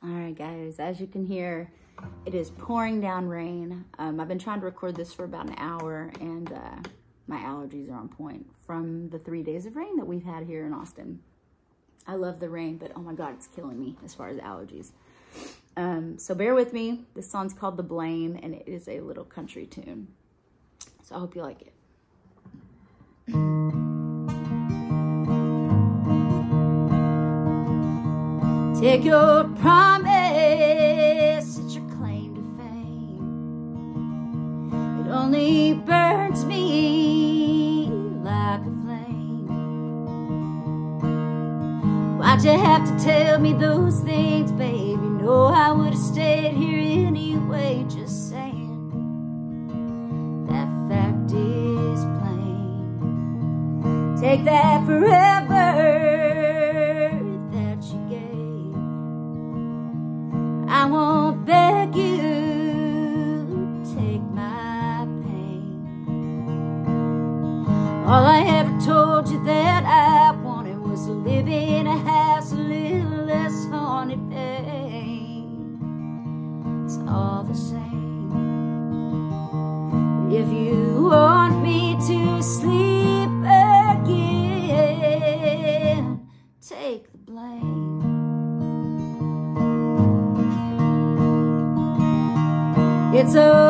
All right, guys, as you can hear, it is pouring down rain. Um, I've been trying to record this for about an hour and uh, my allergies are on point from the three days of rain that we've had here in Austin. I love the rain, but oh my God, it's killing me as far as allergies. Um, so bear with me. This song's called The Blame and it is a little country tune. So I hope you like it. Take your promise, only burns me like a flame. Why'd you have to tell me those things, baby? No, I would have stayed here anyway, just saying. That fact is plain. Take that forever. All I ever told you that I wanted was to live in a house a little less haunted pain. It's all the same. If you want me to sleep again, take the blame. It's a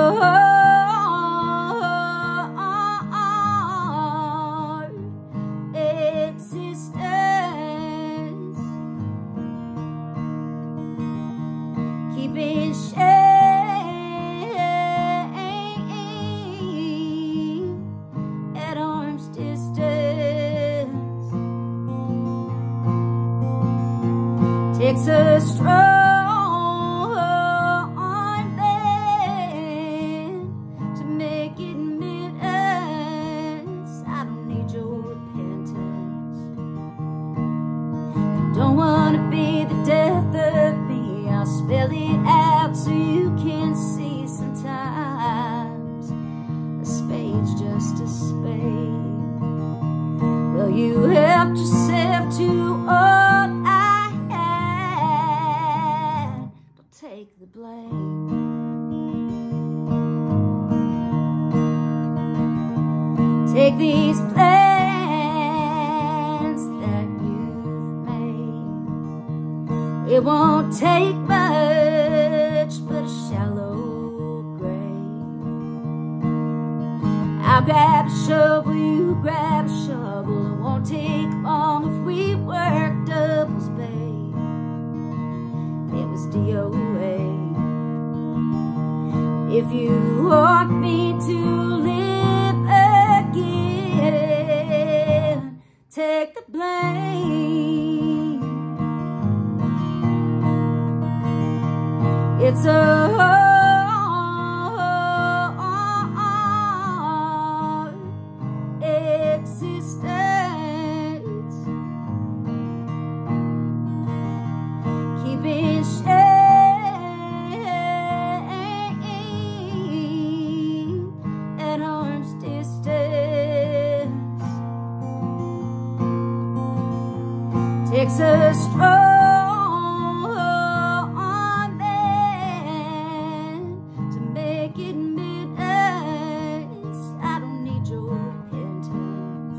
takes a strong these plans that you've made. It won't take much but a shallow grave. I'll grab a shovel, you grab a shovel. It won't take long if we work doubles, babe. It was DOA. If you want me to take the blame. It's a takes a strong man to make it midnight. I don't need your repentance.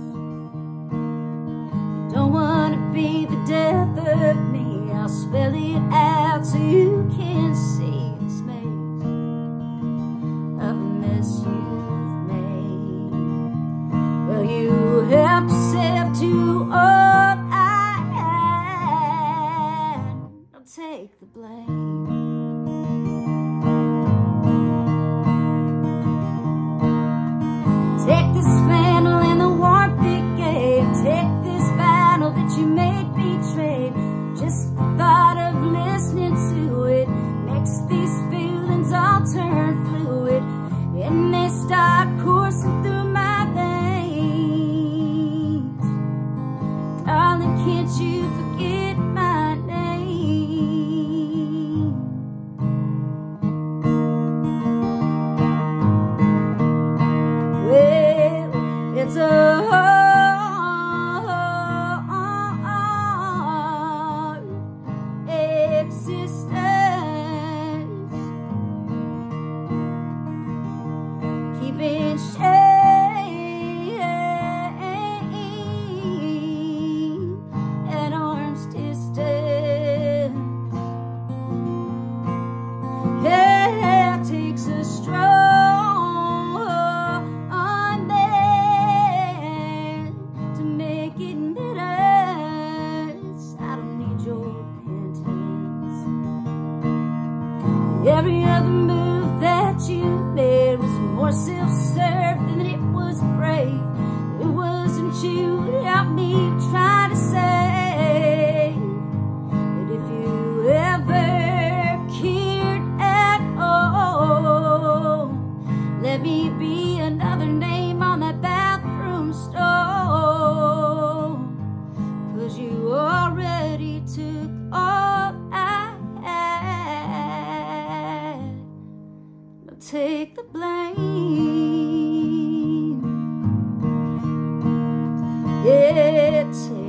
Don't wanna be the death of me. I'll spell it out so you can see this maze of a mess take the blame. Take this flannel and the warmth it gave. Take this battle that you made betrayed. Just the thought of listening to it makes these feelings all turn fluid. And they start coursing through my veins. Darling, can't you forget been shamed at arm's distance. That takes a strong man to make it better. I don't need your repentance. Every other more self-served and it was brave. It wasn't you that helped me try to say. It's